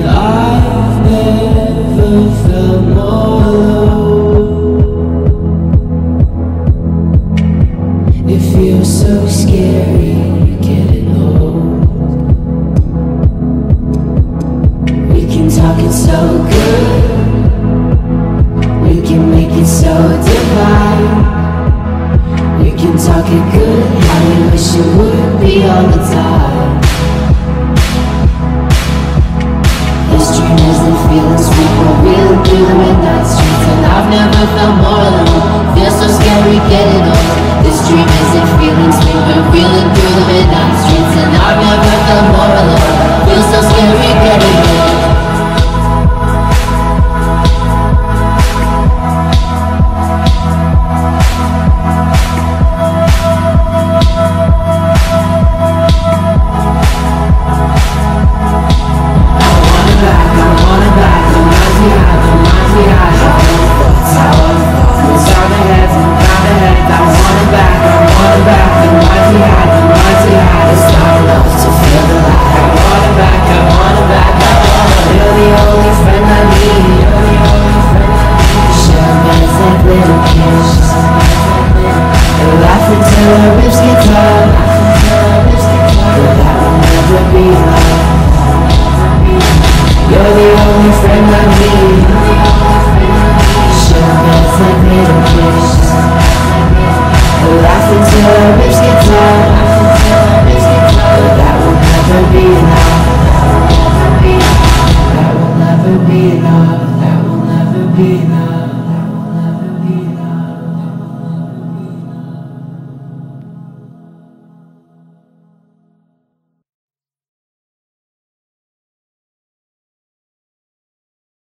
How You talk it so divine. We can talk it good I wish it would be all the time. Never felt more alone. Feels so scary getting old. This dream isn't feeling sweet. We're reeling through the midnight you're the only friend I need Share beds like little kids Laugh until our lips get tired But that will never be enough. That will never be enough. That will never be enough